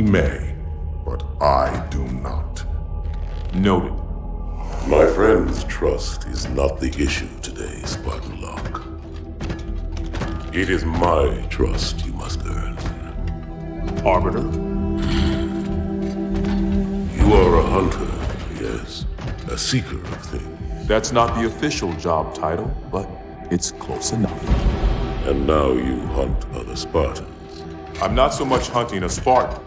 He may, but I do not. Noted. My friend's trust is not the issue today, Spartan Locke. It is my trust you must earn. Arbiter? You are a hunter, yes. A seeker of things. That's not the official job title, but it's close enough. And now you hunt other Spartans. I'm not so much hunting a Spartan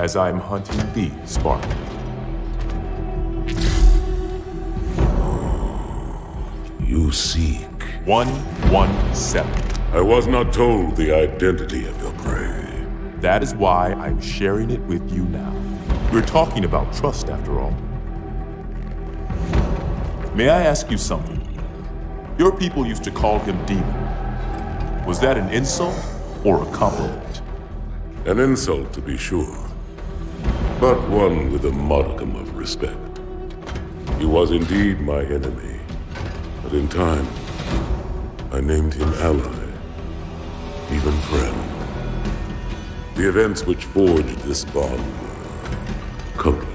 as I'm hunting the Spartan. You seek. 117. I was not told the identity of your prey. That is why I'm sharing it with you now. We're talking about trust, after all. May I ask you something? Your people used to call him Demon. Was that an insult or a compliment? An insult, to be sure. But one with a modicum of respect. He was indeed my enemy. But in time, I named him ally. Even friend. The events which forged this bond were complicated.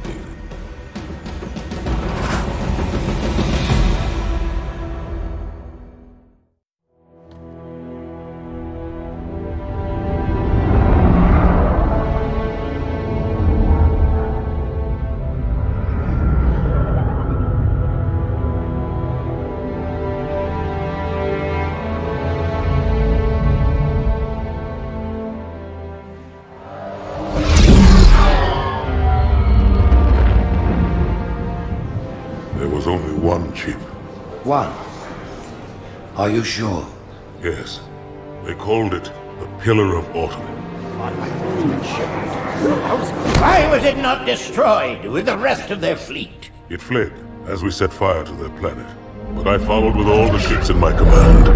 You sure? Yes. They called it the Pillar of Autumn. Why was it not destroyed with the rest of their fleet? It fled as we set fire to their planet. But I followed with all the ships in my command.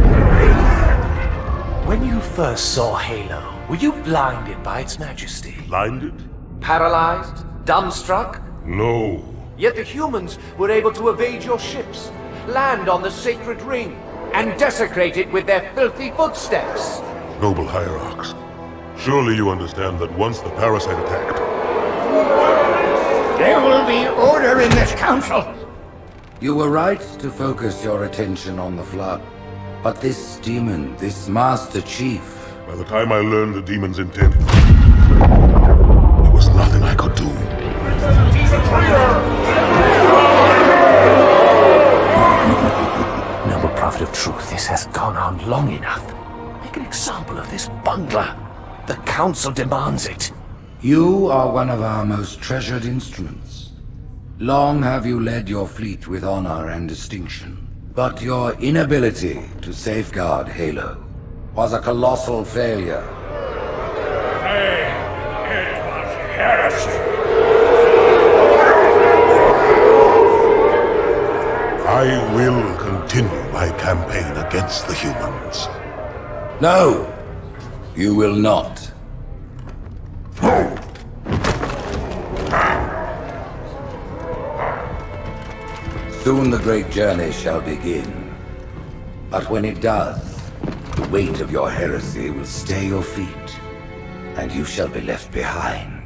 When you first saw Halo, were you blinded by its majesty? Blinded? Paralyzed? Dumbstruck? No. Yet the humans were able to evade your ships, land on the sacred ring, and desecrate it with their filthy footsteps. Noble Hierarchs. Surely you understand that once the parasite attacked, There will be order in this council. You were right to focus your attention on the Flood. But this demon, this Master Chief, by the time I learned the demon's intent, there was nothing I could do. Noble Prophet of Truth, this has gone on long enough. Make an example of this bungler. The Council demands it. you are one of our most treasured instruments. Long have you led your fleet with honor and distinction. But your inability to safeguard Halo was a colossal failure. It was heresy. I will continue my campaign against the humans. No, you will not. Soon the great journey shall begin. But when it does, the weight of your heresy will stay your feet, and you shall be left behind.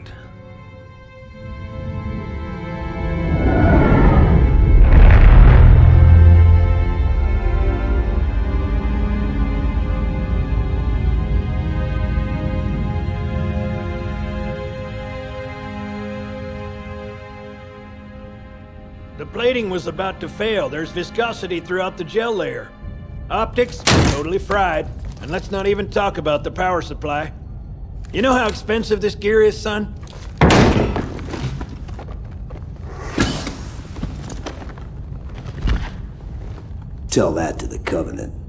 Plating was about to fail. There's viscosity throughout the gel layer. Optics, totally fried. And let's not even talk about the power supply. You know how expensive this gear is, son? Tell that to the Covenant.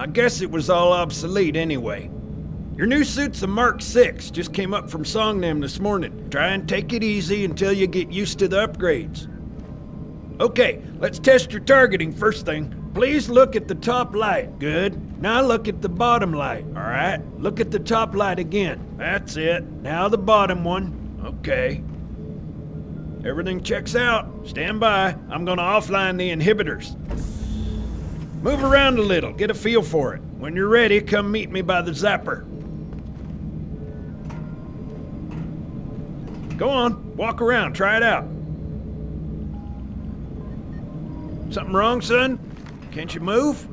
I guess it was all obsolete anyway. Your new suit's a Mark 6, just came up from Songnam this morning. Try and take it easy until you get used to the upgrades. Okay, let's test your targeting first thing. Please look at the top light. Good. Now look at the bottom light, alright? Look at the top light again. That's it. Now the bottom one. Okay. Everything checks out. Stand by. I'm gonna offline the inhibitors. Move around a little, get a feel for it. When you're ready, come meet me by the zapper. Go on, walk around, try it out. Something wrong, son? Can't you move?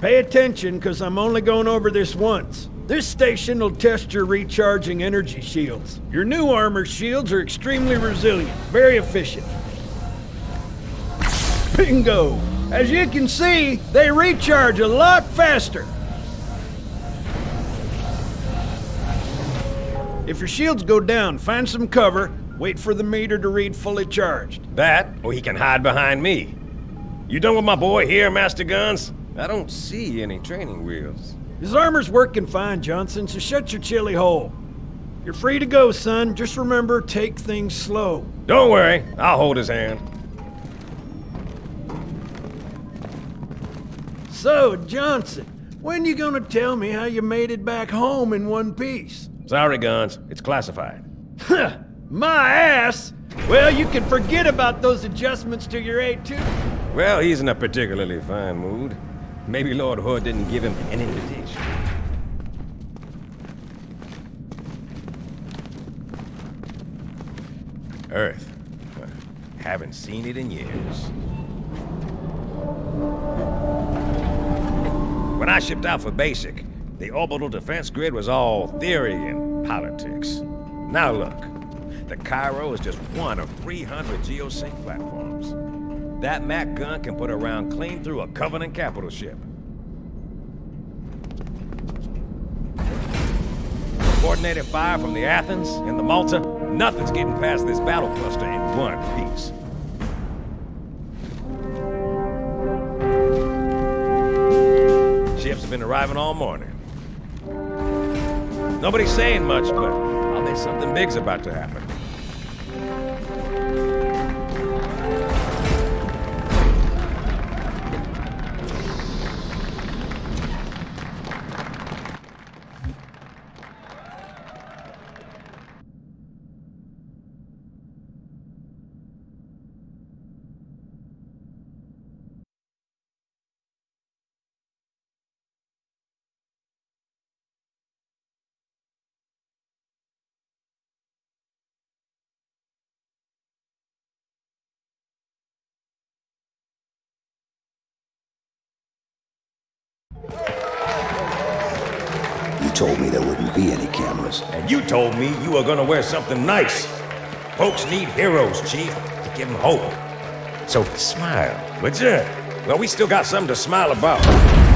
Pay attention, because I'm only going over this once. This station will test your recharging energy shields. Your new armor shields are extremely resilient, very efficient. Bingo! As you can see, they recharge a lot faster. If your shields go down, find some cover, wait for the meter to read fully charged. That, or he can hide behind me. You done with my boy here, Master Guns? I don't see any training wheels. His armor's working fine, Johnson, so shut your chilly hole. You're free to go, son. Just remember, take things slow. Don't worry, I'll hold his hand. So, Johnson, when you gonna tell me how you made it back home in one piece? Sorry, Guns. It's classified. Huh, My ass! Well, you can forget about those adjustments to your A2. Well, he's in a particularly fine mood. Maybe Lord Hood didn't give him an invitation. Earth. Haven't seen it in years. When I shipped out for basic, the orbital defense grid was all theory and politics. Now look, the Cairo is just one of 300 geosync platforms. That Mac gun can put a round clean through a Covenant capital ship. Coordinated fire from the Athens and the Malta, nothing's getting past this battle cluster in one piece. Ships have been arriving all morning. Nobody's saying much, but I'll bet something big's about to happen. Told me there wouldn't be any cameras. And you told me you were gonna wear something nice. Folks need heroes, Chief, to give them hope. So smile, would you? Well, we still got something to smile about.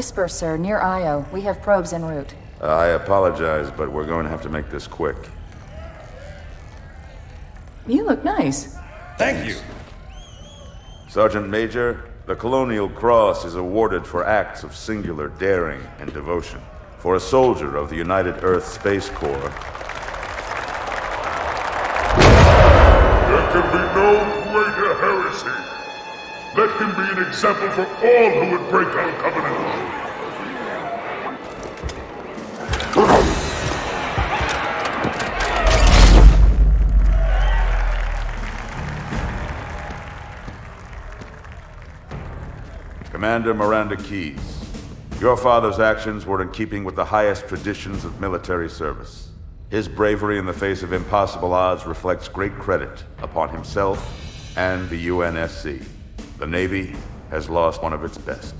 Whisper, sir, near Io. We have probes en route. Uh, I apologize, but we're going to have to make this quick. You look nice. Thank you. Sergeant Major, the Colonial Cross is awarded for acts of singular daring and devotion. For a soldier of the United Earth Space Corps, There can be no greater heresy. Let him be an example for all who would break our covenant. Commander Miranda Keyes, your father's actions were in keeping with the highest traditions of military service. His bravery in the face of impossible odds reflects great credit upon himself and the UNSC. The Navy has lost one of its best.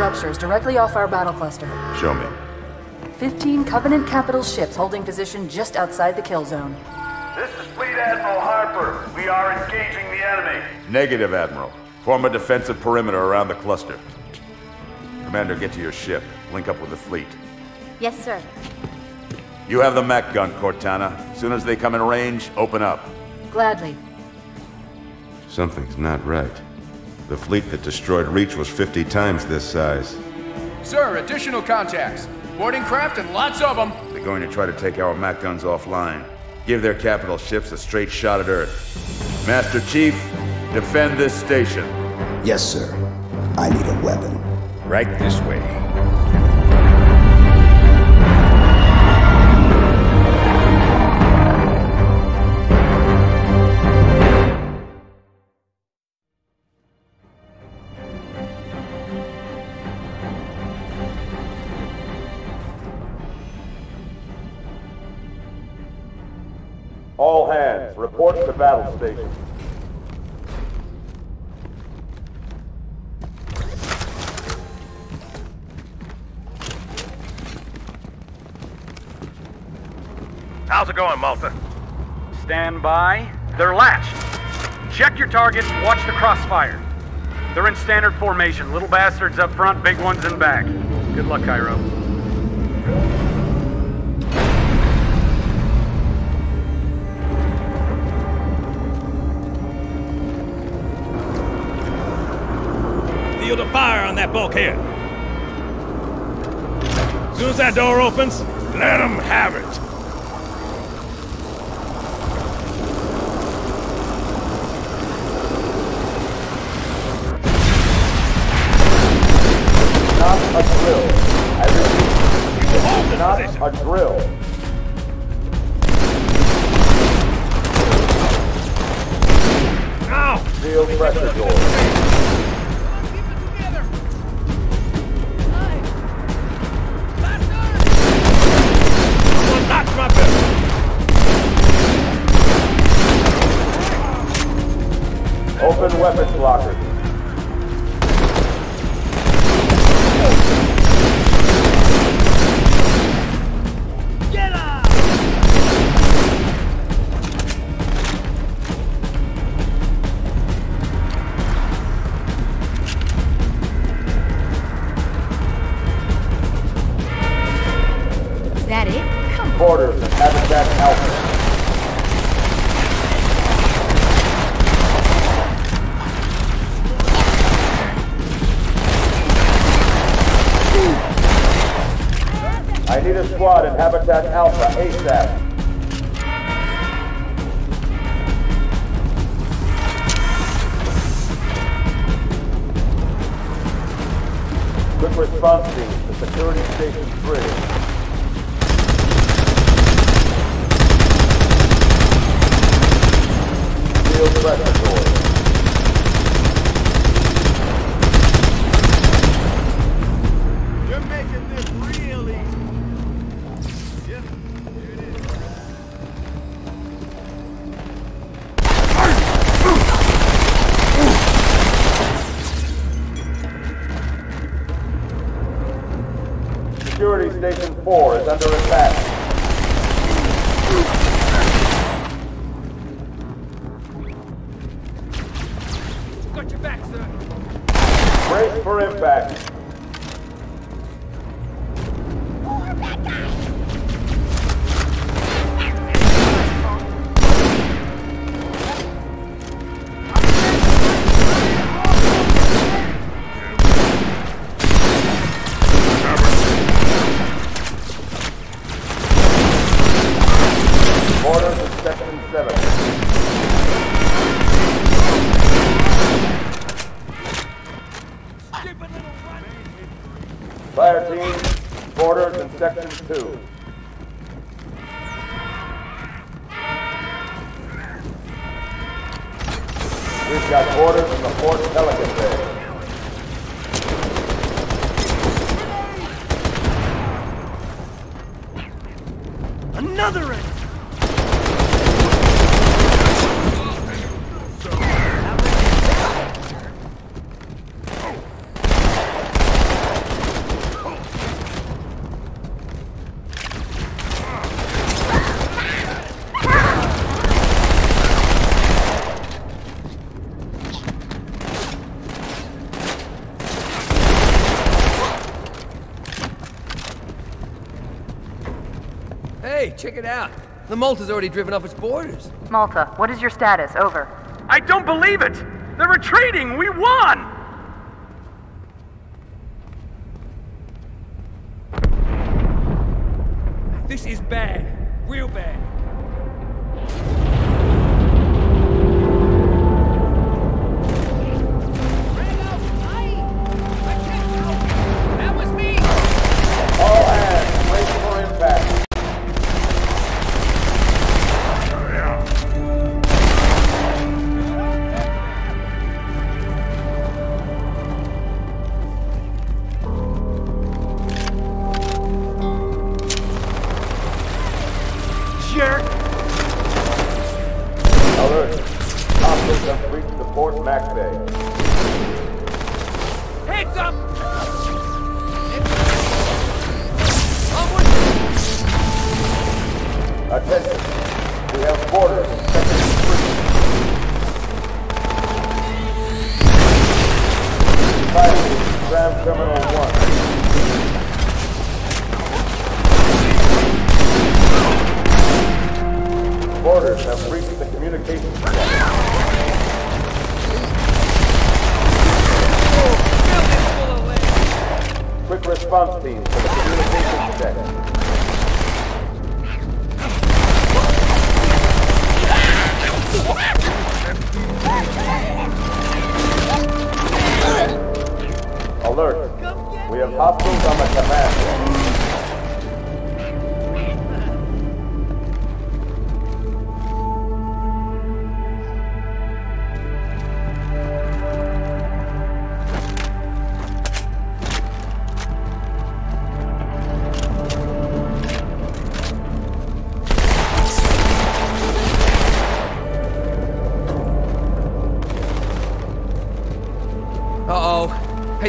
Ruptures directly off our battle cluster. Show me. 15 Covenant capital ships holding position just outside the kill zone. This is Fleet Admiral Harper. We are engaging the enemy. Negative, Admiral. Form a defensive perimeter around the cluster. Commander, get to your ship. Link up with the fleet. Yes, sir. You have the Mac gun, Cortana. As soon as they come in range, open up. Gladly. Something's not right. The fleet that destroyed Reach was 50 times this size. Sir, additional contacts. Boarding craft and lots of them. They're going to try to take our Mac guns offline. Give their capital ships a straight shot at Earth. Master Chief, defend this station. Yes, sir. I need a weapon. Right this way. Battle station. How's it going, Malta? Stand by. They're latched. Check your target, watch the crossfire. They're in standard formation. Little bastards up front, big ones in back. Good luck, Cairo. That bulkhead. As soon as that door opens, let them have it. Quarters and Habitat Alpha. I need a squad in Habitat Alpha ASAP. Quick response team to Security Station 3. Field check it out. The Malta's already driven off its boarders. Malta, what is your status? Over. I don't believe it! They're retreating! We won! This is bad. Real bad.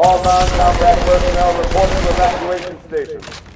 All non-combat personnel report to evacuation stations.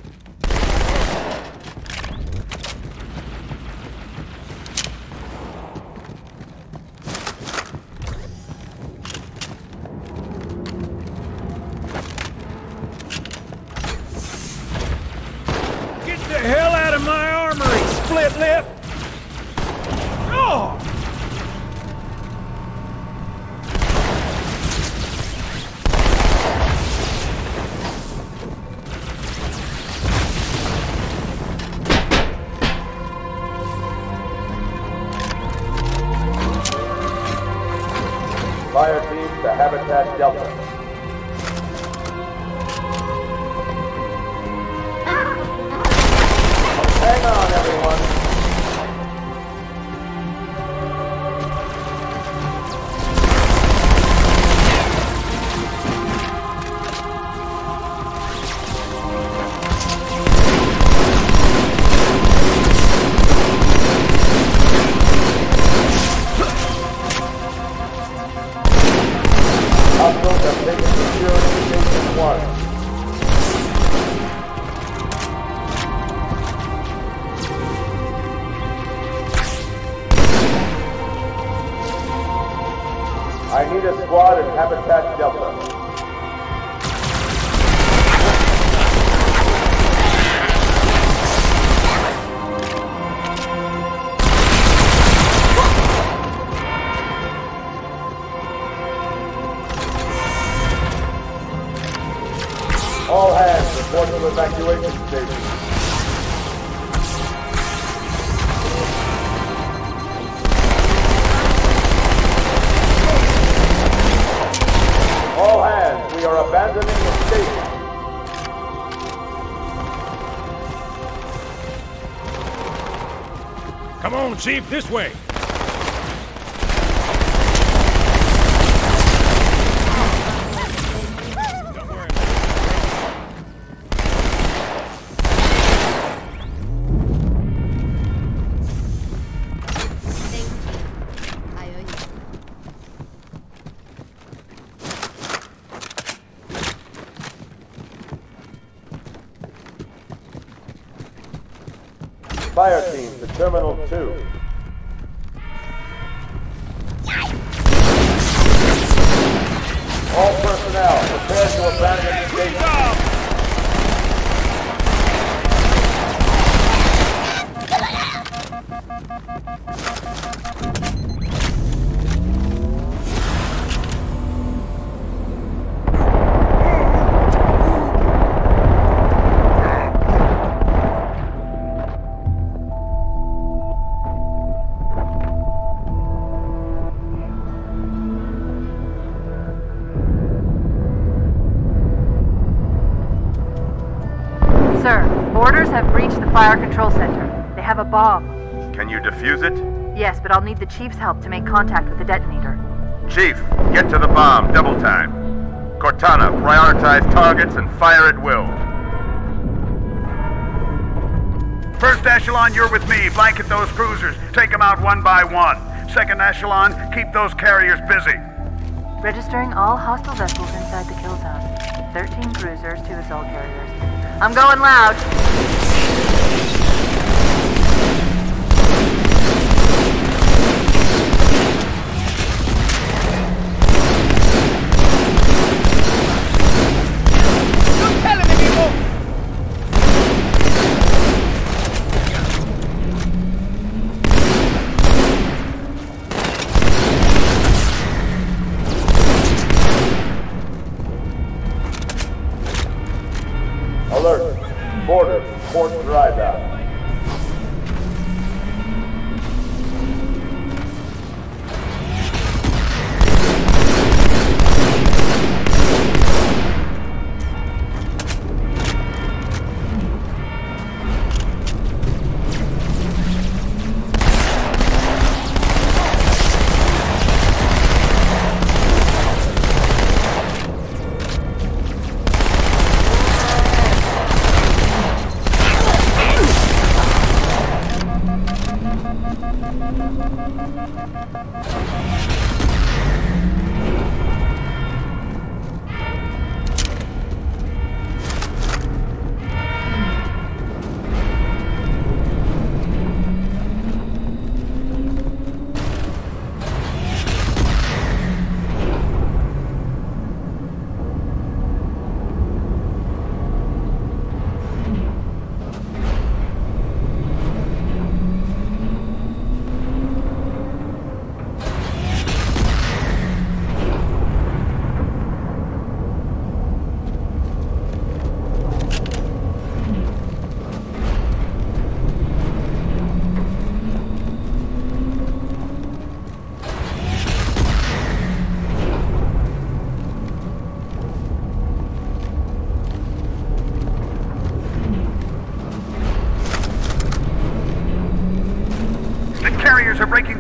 Chief, this way. But I'll need the Chief's help to make contact with the detonator. Chief, get to the bomb, double time. Cortana, prioritize targets and fire at will. First echelon, you're with me. Blanket those cruisers. Take them out one by one. Second echelon, keep those carriers busy. Registering all hostile vessels inside the kill zone. 13 cruisers, 2 assault carriers. I'm going loud.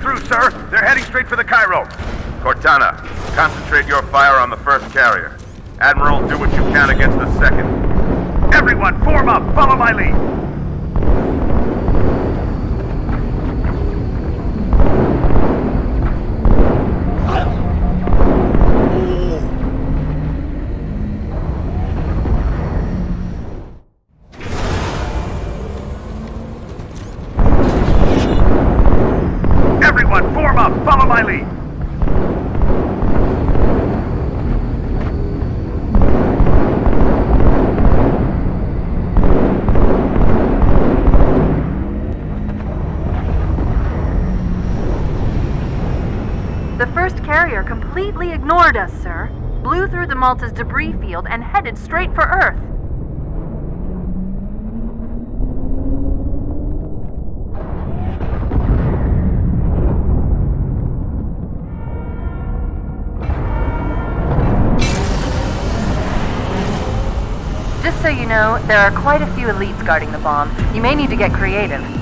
Through, sir. They're heading straight for the Cairo. Cortana, concentrate your fire on the first carrier. Admiral, do what you can against the second. Everyone, form up. Follow my lead. Ignored us, sir. Blew through the Malta's debris field and headed straight for Earth. Just so you know, there are quite a few elites guarding the bomb. You may need to get creative.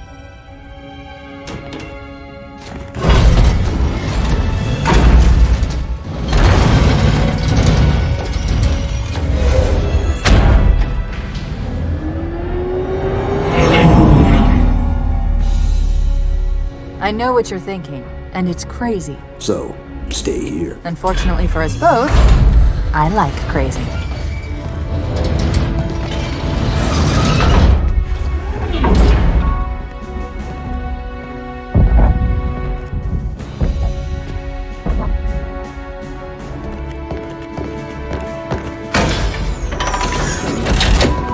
I know what you're thinking, and it's crazy. So, stay here. Unfortunately for us both, I like crazy.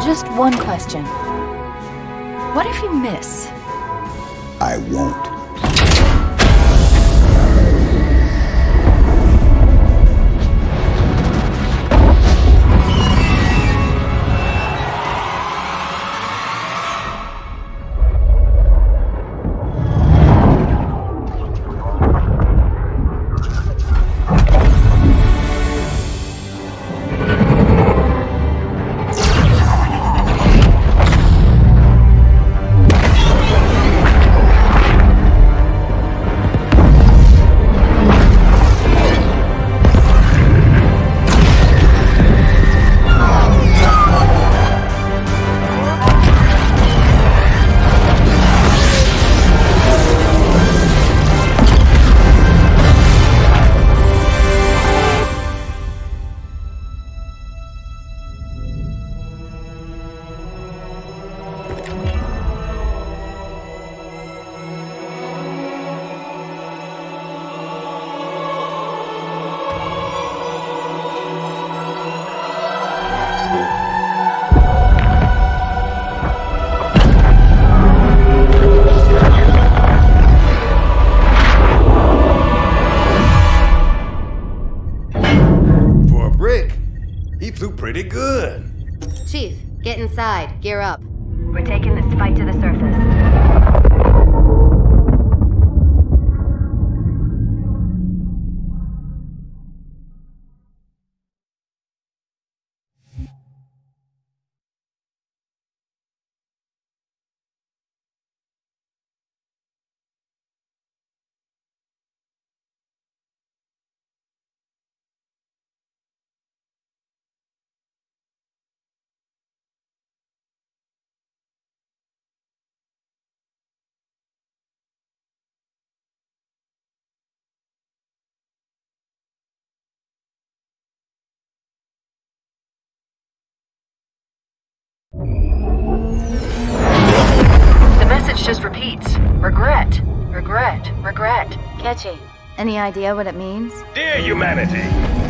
Just one question. What if you miss? I won't. Catchy. Any idea what it means? Dear humanity,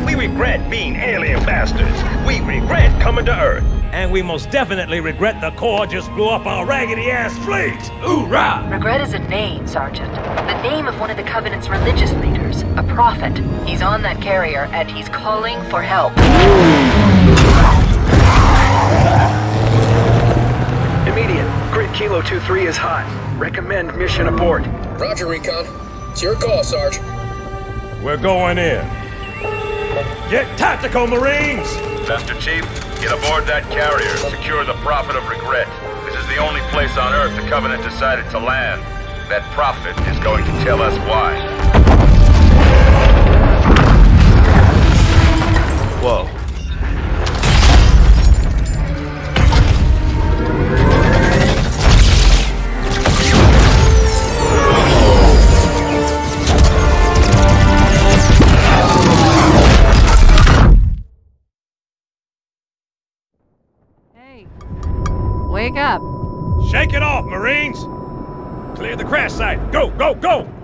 we regret being alien bastards. We regret coming to Earth. And we most definitely regret the Corps just blew up our raggedy ass fleet. Hoorah! Regret is a name, Sergeant. The name of one of the Covenant's religious leaders, a prophet. He's on that carrier, and he's calling for help. Immediate. Grid Kilo 2-3 is hot. Recommend mission abort. Roger, Recon. It's your call, Sarge. We're going in. Get tactical, Marines! Master Chief, get aboard that carrier. Secure the Prophet of Regret. This is the only place on Earth the Covenant decided to land. That Prophet is going to tell us why. Whoa. Up. Shake it off, Marines! Clear the crash site. Go, go, go!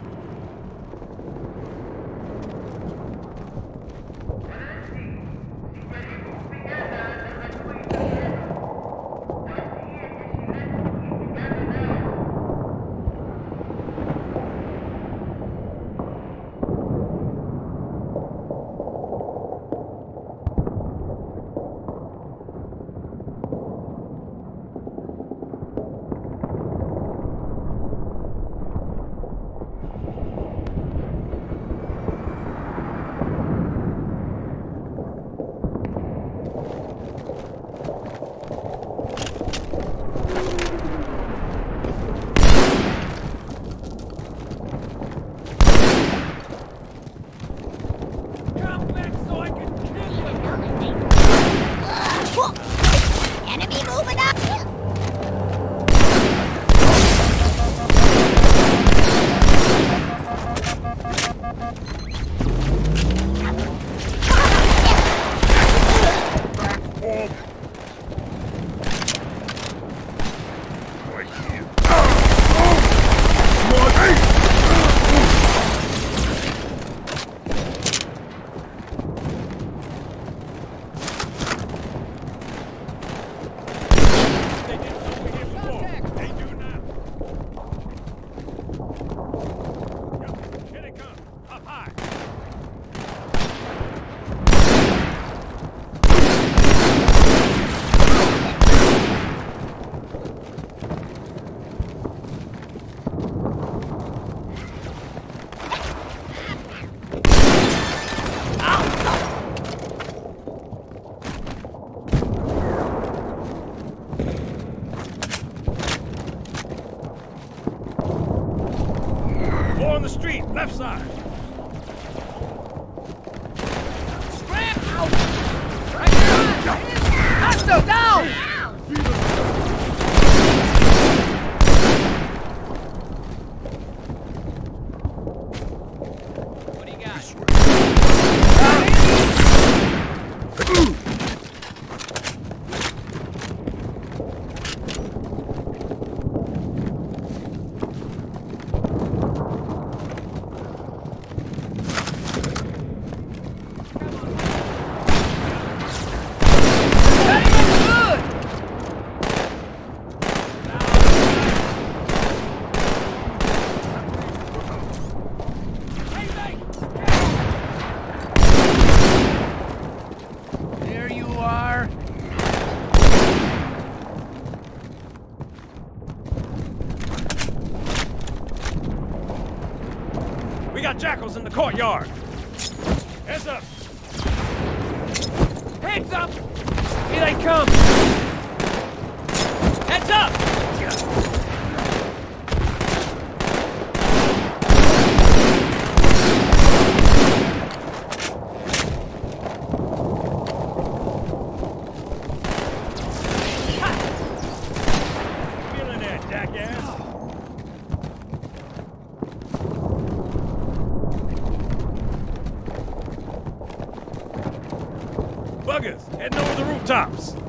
Over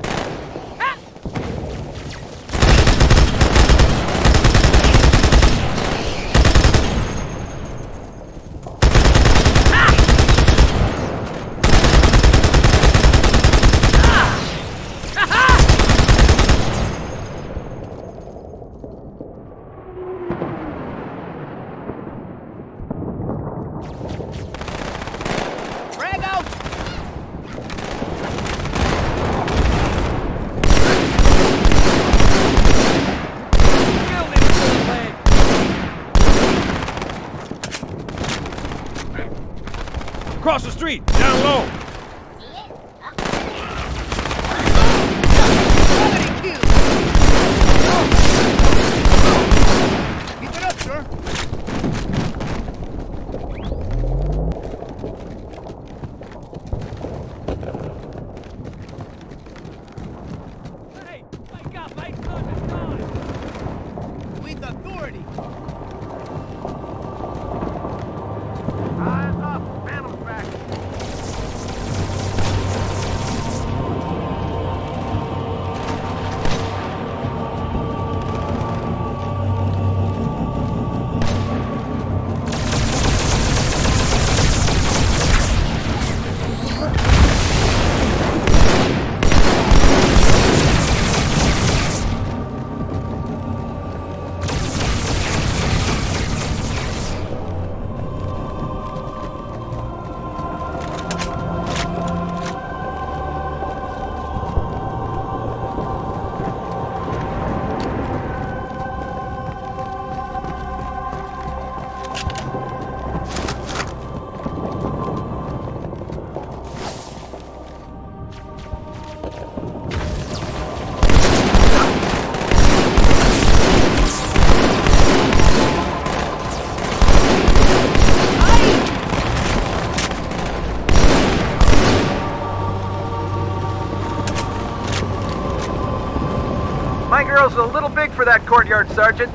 courtyard, Sergeant.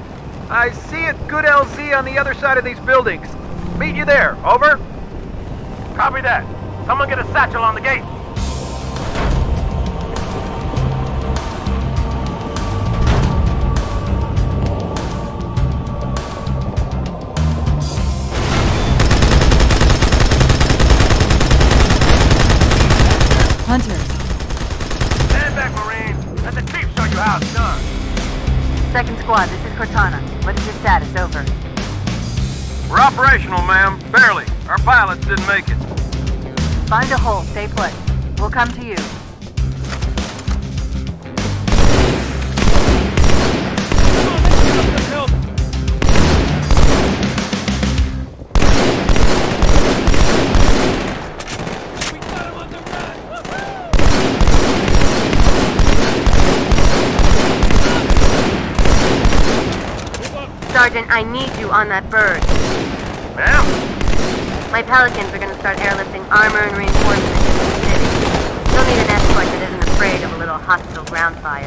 I see a good LZ on the other side of these buildings. Meet you there. Over. Copy that. Someone get a satchel on the gate. Find a hole. Stay put. We'll come to you. Sergeant, I need you on that bird. My pelicans are gonna start airlifting armor and reinforcements into the city. You'll need an escort that isn't afraid of a little hostile ground fire.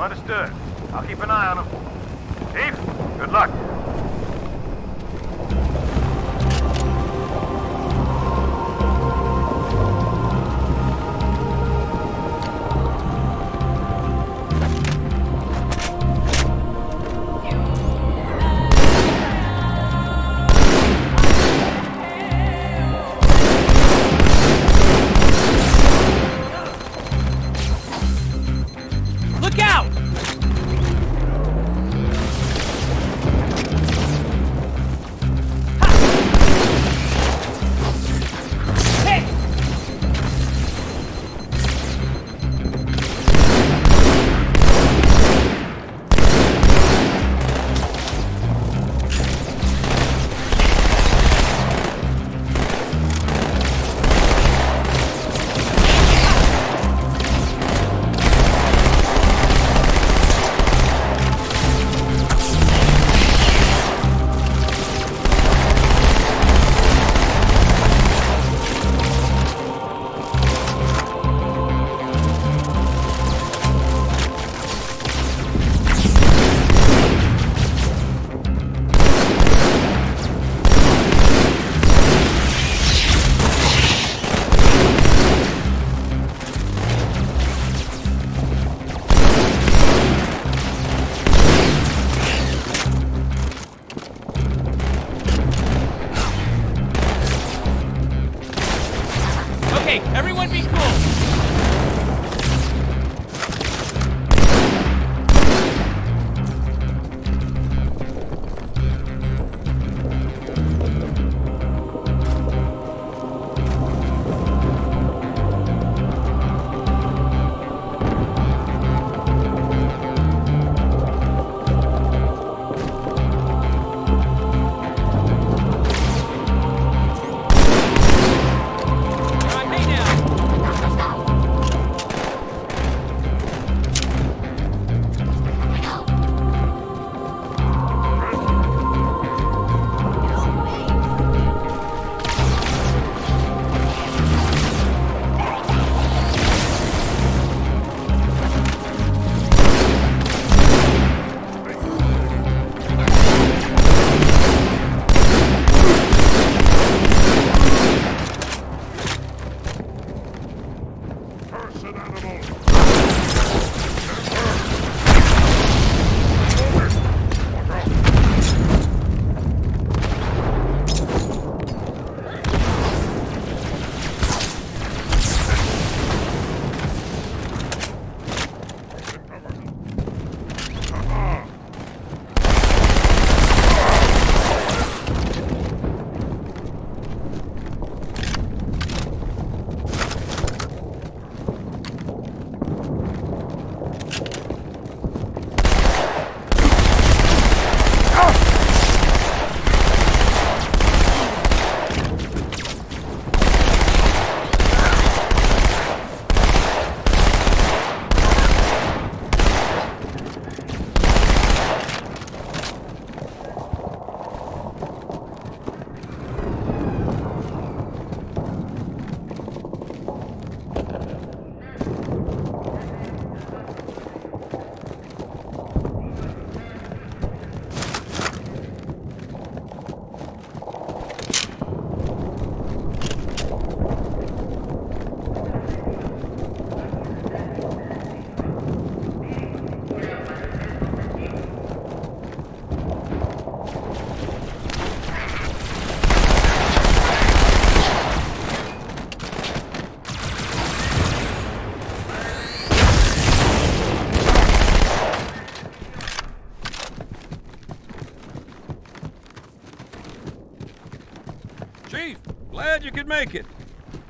Understood. I'll keep an eye on them. Chief, good luck.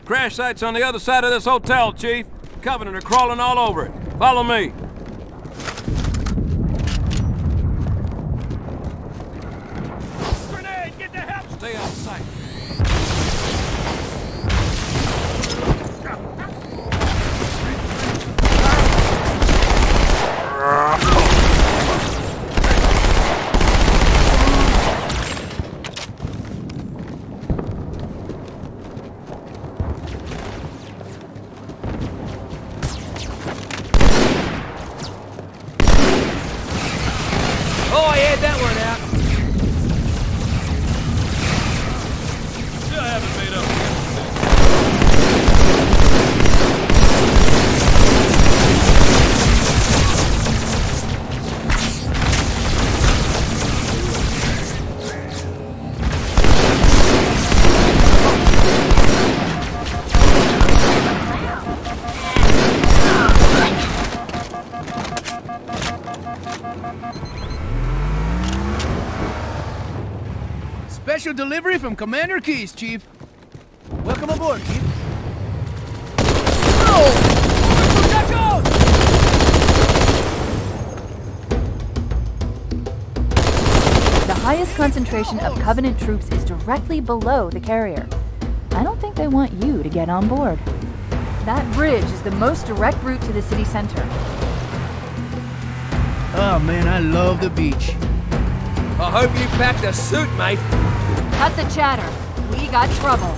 Crash site's on the other side of this hotel, Chief. Covenant are crawling all over it. Follow me. From Commander Keyes, Chief. Welcome aboard, Chief. The highest concentration of Covenant troops is directly below the carrier. I don't think they want you to get on board. That bridge is the most direct route to the city center. Oh man, I love the beach. I hope you packed a suit, mate. Cut the chatter. We got trouble.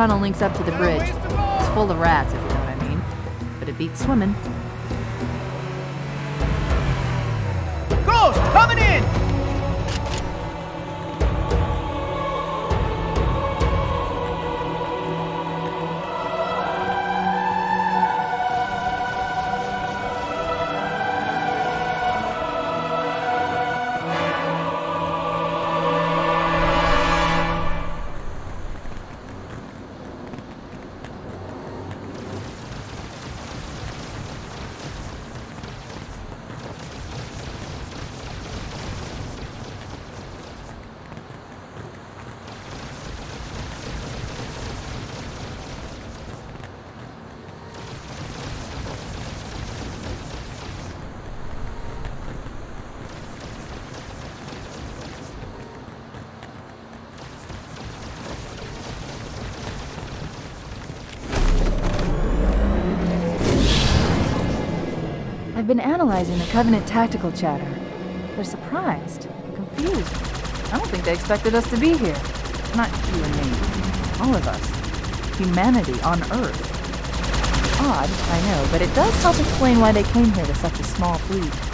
Tunnel links up to the bridge. It's full of rats, if you know what I mean. But it beats swimming. Been analyzing the Covenant tactical chatter. They're surprised, confused. I don't think they expected us to be here. Not you and me. All of us. Humanity on Earth. Odd, I know, but it does help explain why they came here to such a small fleet.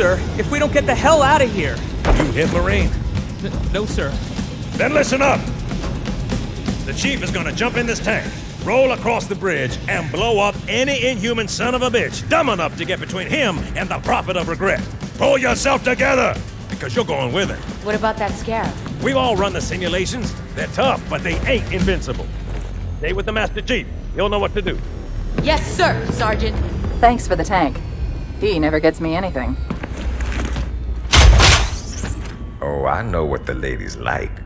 Sir, if we don't get the hell out of here. You hit Marine? N- no, sir. Then listen up. The chief is gonna jump in this tank, roll across the bridge, and blow up any inhuman son of a bitch dumb enough to get between him and the Prophet of Regret. Pull yourself together, because you're going with him. What about that scarab? We've all run the simulations. They're tough, but they ain't invincible. Stay with the Master Chief. He'll know what to do. Yes, sir, Sergeant. Thanks for the tank. He never gets me anything. Oh, I know what the ladies like.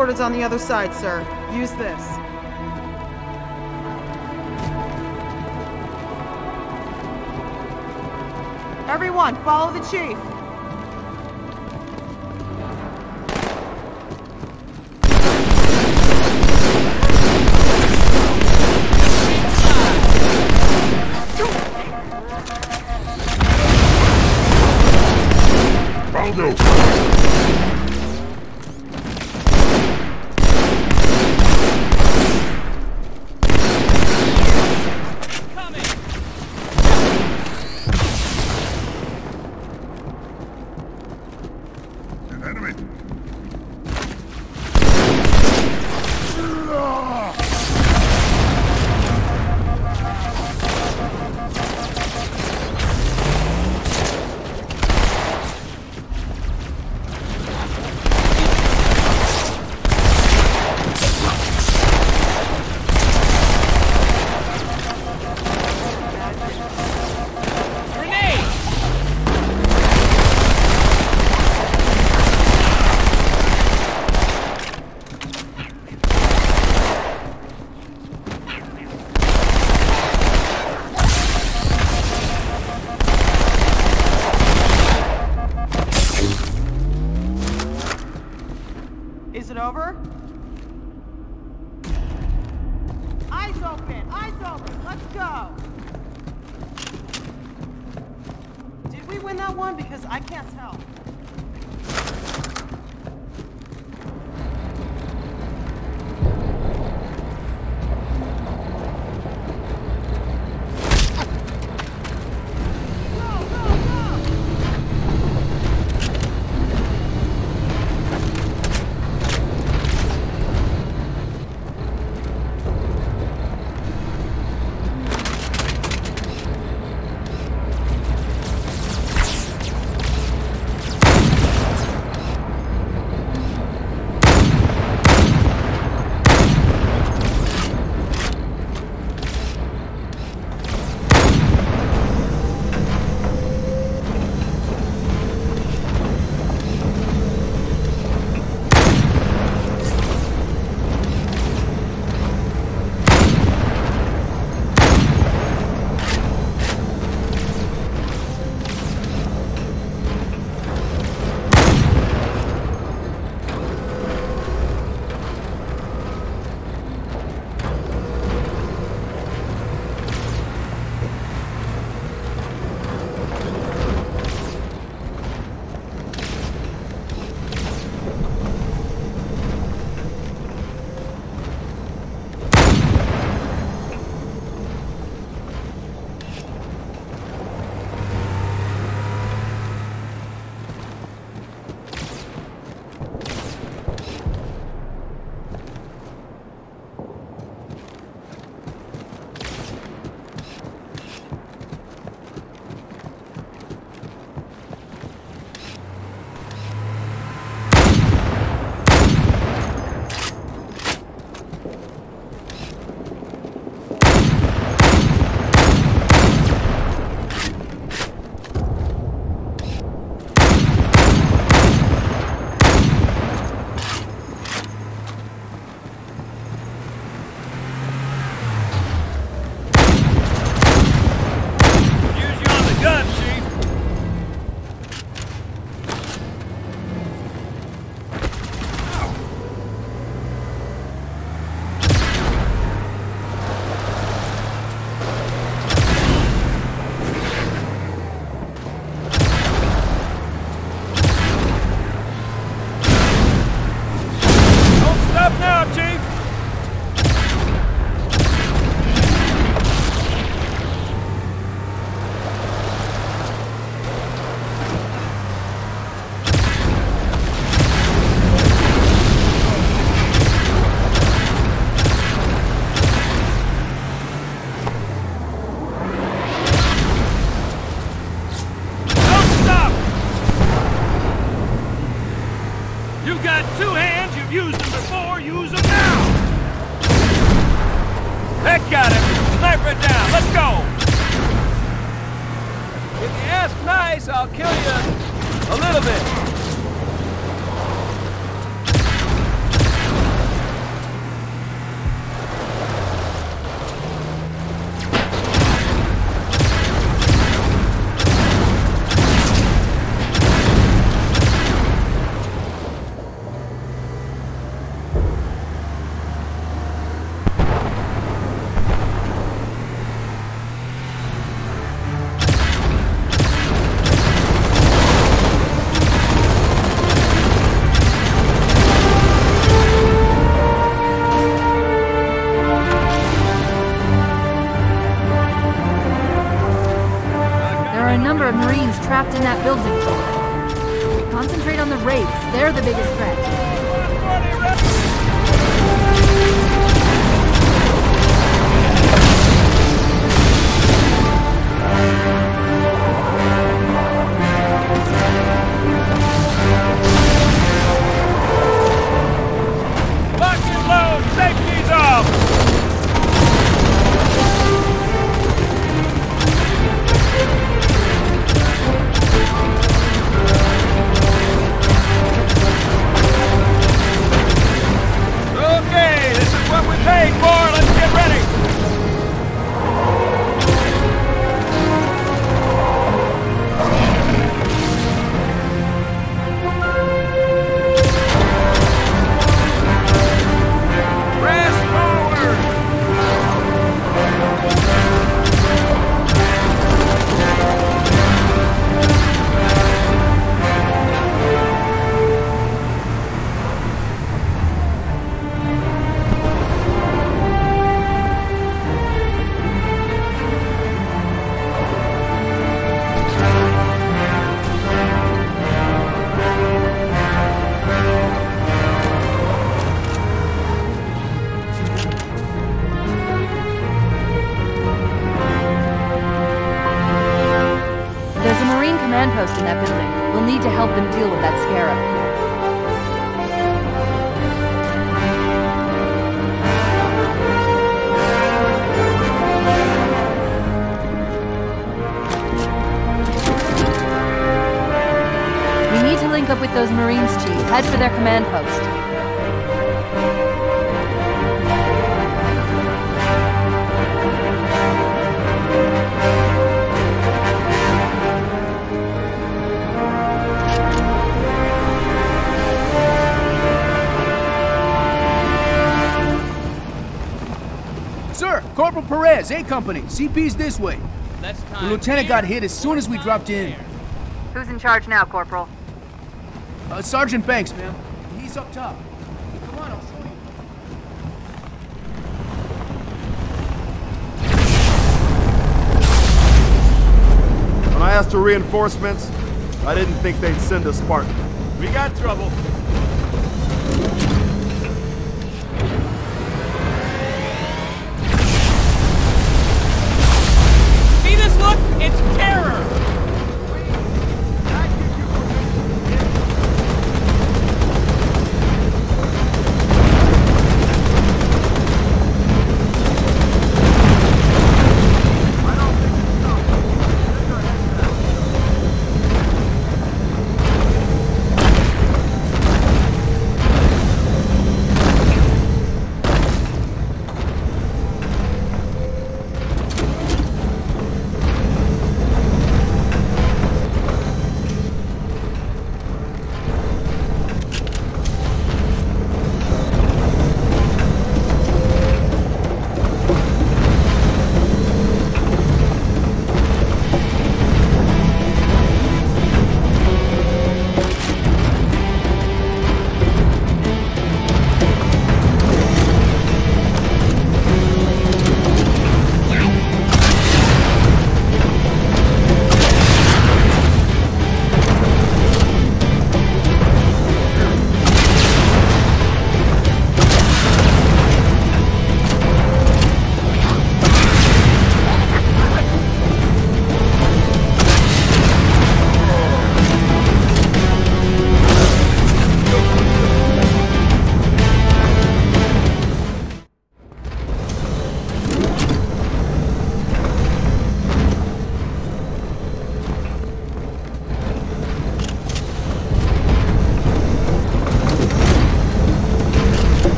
Headquarters on the other side, sir. Use this. Everyone, follow the chief. You've got two hands, you've used them before, use them now! That got him! Sniper down, let's go! If you ask nice, I'll kill you a little bit. Corporal Perez, A Company. CP's this way. That's The lieutenant got hit as soon as we dropped in. Who's in charge now, Corporal? Uh, Sergeant Banks, ma'am. He's up top. Come on, I'll show you. When I asked for reinforcements, I didn't think they'd send a Spartan. We got trouble.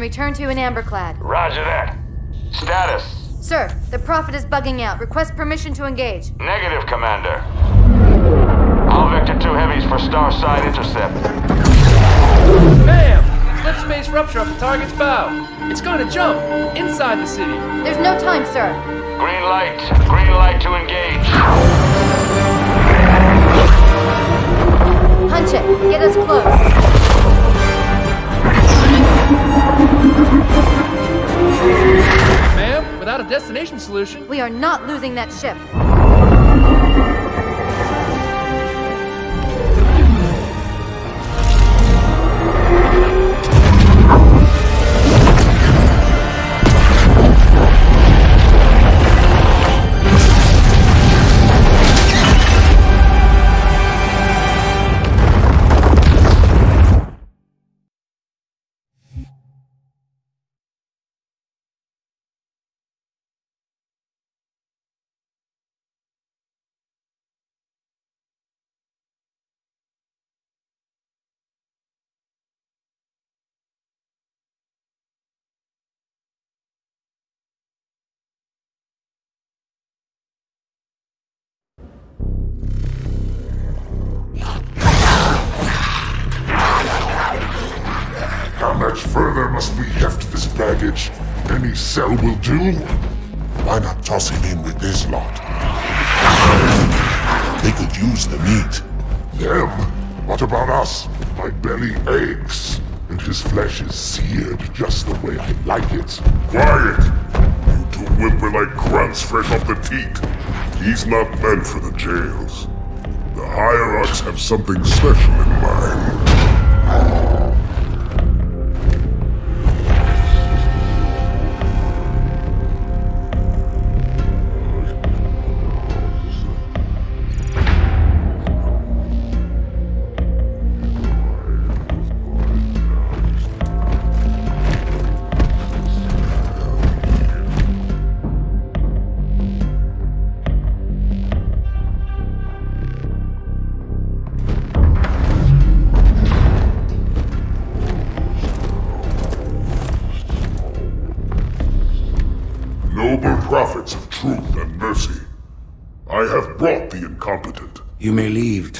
And return to In Amber Clad. Roger that. Status. Sir, the Prophet is bugging out. Request permission to engage. Negative, Commander. All Vector 2 heavies for star side intercept. Bam! Slip space rupture off the target's bow. It's going to jump inside the city. There's no time, sir. Green light. Green light to engage. Punch it. Get us close. Ma'am, without a destination solution. We are not losing that ship. Cell will do? Why not toss him in with this lot? They could use the meat. Them? What about us? My belly aches, and his flesh is seared just the way I like it. Quiet! You two whimper like grunts fresh off the teat. He's not meant for the jails. The hierarchs have something special in mind.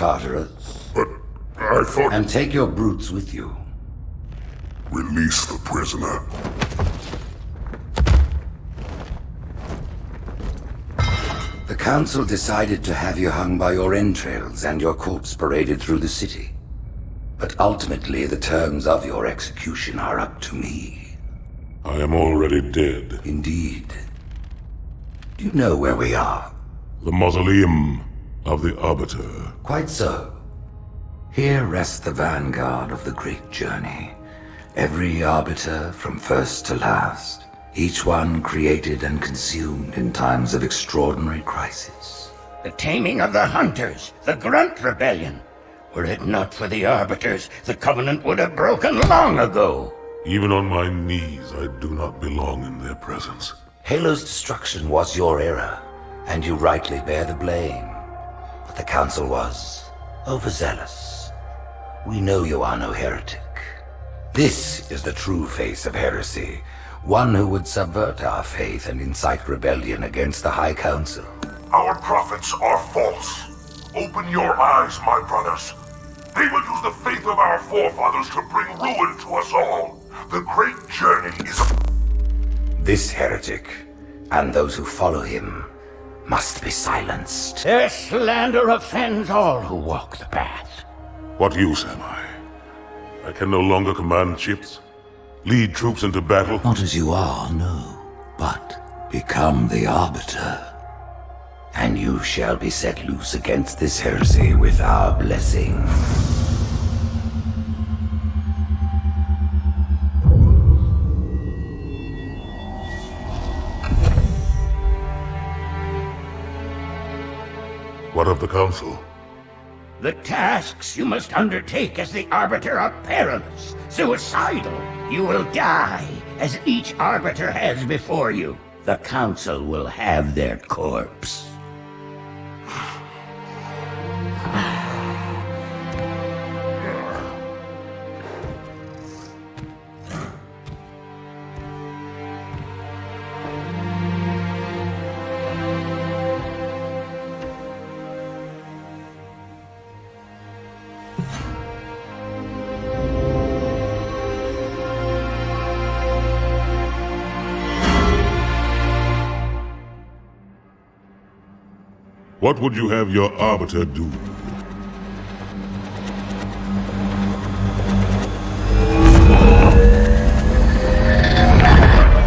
Tartarus. But I thought... And take your brutes with you. Release the prisoner. The Council decided to have you hung by your entrails and your corpse paraded through the city. But ultimately, the terms of your execution are up to me. I am already dead. Indeed. Do you know where we are? The mausoleum of the Arbiter. Quite so. Here rests the vanguard of the great journey. Every Arbiter from first to last. Each one created and consumed in times of extraordinary crisis. The taming of the Hunters, the Grunt Rebellion. Were it not for the Arbiters, the Covenant would have broken long ago. Even on my knees, I do not belong in their presence. Halo's destruction was your error, and you rightly bear the blame. The Council was overzealous. We know you are no heretic. This is the true face of heresy, one who would subvert our faith and incite rebellion against the High Council. Our prophets are false. Open your eyes, my brothers. They will use the faith of our forefathers to bring ruin to us all. The great journey is This heretic, and those who follow him, must be silenced. Their slander offends all who walk the path. What use am I? I can no longer command ships, lead troops into battle. Not as you are, no, but become the Arbiter. And you shall be set loose against this heresy with our blessing. What of the Council? The tasks you must undertake as the Arbiter are perilous, suicidal. You will die, as each Arbiter has before you. The Council will have their corpse. What would you have your Arbiter do?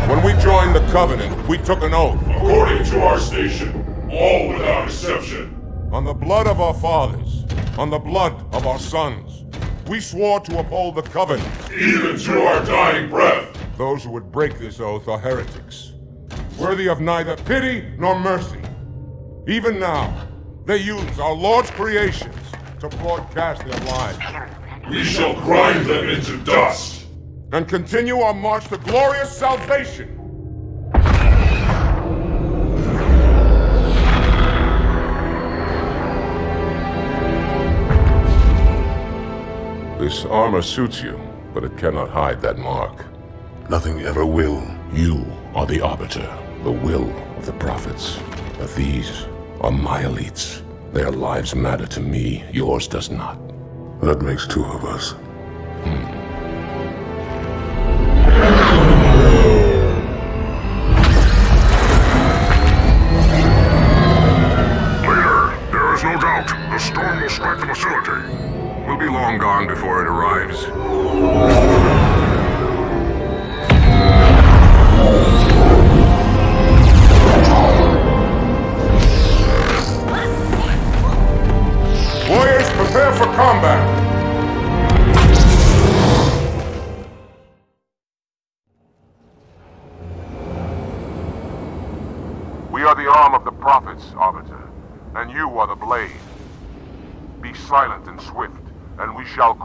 When we joined the Covenant, we took an oath. According to our station, all without exception. On the blood of our fathers, on the blood of our sons, we swore to uphold the Covenant. Even to our dying breath. Those who would break this oath are heretics, worthy of neither pity nor mercy. Even now, they use our Lord's creations to broadcast their lies. We shall grind them into dust. And continue our march to glorious salvation. This armor suits you, but it cannot hide that mark. Nothing ever will. You are the Arbiter, the will of the Prophets. But these are my elites. Their lives matter to me, yours does not. That makes two of us. Leader, there is no doubt the storm will strike the facility. We'll be long gone before it arrives. Shall